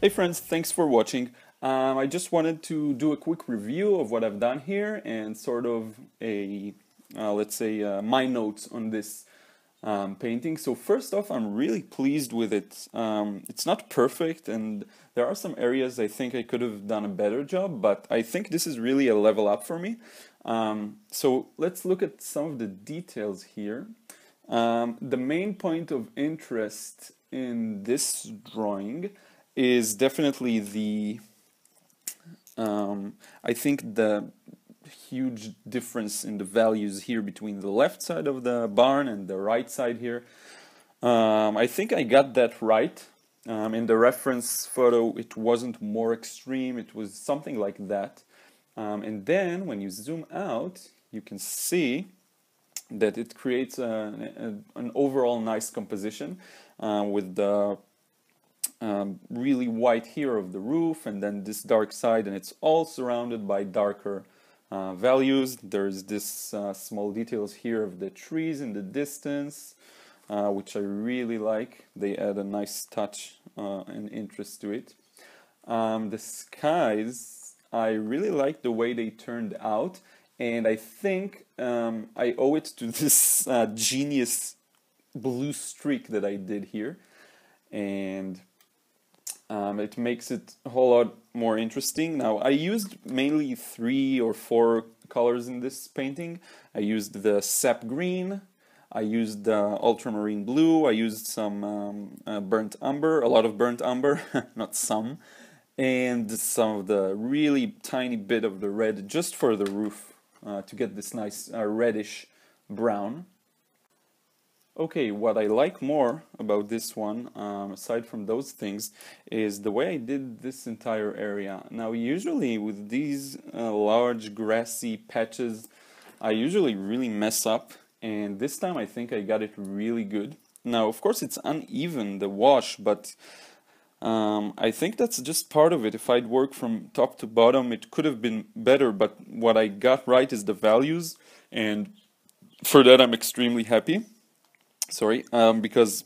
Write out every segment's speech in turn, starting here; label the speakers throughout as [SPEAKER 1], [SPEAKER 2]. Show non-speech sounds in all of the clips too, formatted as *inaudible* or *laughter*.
[SPEAKER 1] Hey friends, thanks for watching. Um, I just wanted to do a quick review of what I've done here and sort of a, uh, let's say, uh, my notes on this um, painting. So first off, I'm really pleased with it. Um, it's not perfect and there are some areas I think I could have done a better job, but I think this is really a level up for me. Um, so let's look at some of the details here. Um, the main point of interest in this drawing is definitely the um, I think the huge difference in the values here between the left side of the barn and the right side here. Um, I think I got that right. Um, in the reference photo, it wasn't more extreme, it was something like that. Um, and then when you zoom out, you can see that it creates a, a, an overall nice composition uh, with the um, really white here of the roof and then this dark side and it's all surrounded by darker uh, values. There's this uh, small details here of the trees in the distance uh, which I really like. They add a nice touch uh, and interest to it. Um, the skies, I really like the way they turned out and I think um, I owe it to *laughs* this uh, genius blue streak that I did here and um, it makes it a whole lot more interesting. Now, I used mainly three or four colors in this painting. I used the sap green, I used the ultramarine blue, I used some um, uh, burnt umber, a lot of burnt umber, *laughs* not some, and some of the really tiny bit of the red just for the roof uh, to get this nice uh, reddish brown. Okay, what I like more about this one, um, aside from those things, is the way I did this entire area. Now, usually with these uh, large grassy patches, I usually really mess up, and this time I think I got it really good. Now, of course, it's uneven, the wash, but um, I think that's just part of it. If I'd worked from top to bottom, it could have been better, but what I got right is the values, and for that I'm extremely happy sorry, um, because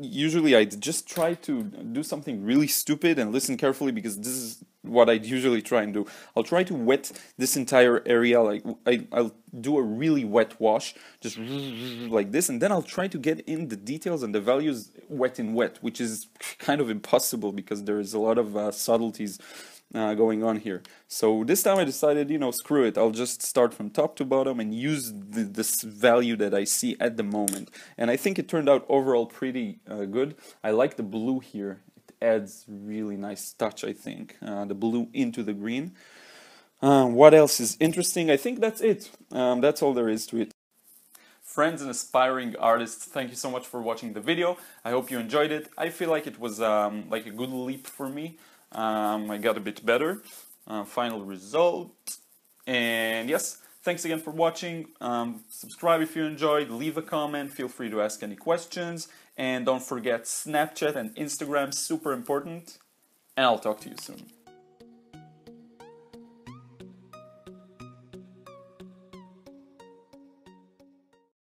[SPEAKER 1] usually I just try to do something really stupid and listen carefully because this is what I'd usually try and do. I'll try to wet this entire area, like I, I'll do a really wet wash, just like this, and then I'll try to get in the details and the values wet in wet, which is kind of impossible because there is a lot of uh, subtleties uh, going on here. So this time I decided, you know, screw it. I'll just start from top to bottom and use the, this value that I see at the moment. And I think it turned out overall pretty uh, good. I like the blue here. It adds really nice touch, I think. Uh, the blue into the green. Uh, what else is interesting? I think that's it. Um, that's all there is to it. Friends and aspiring artists, thank you so much for watching the video. I hope you enjoyed it. I feel like it was um, like a good leap for me. Um, I got a bit better. Uh, final result. And yes, thanks again for watching. Um, subscribe if you enjoyed. Leave a comment. Feel free to ask any questions. And don't forget Snapchat and Instagram, super important. And I'll talk to you soon.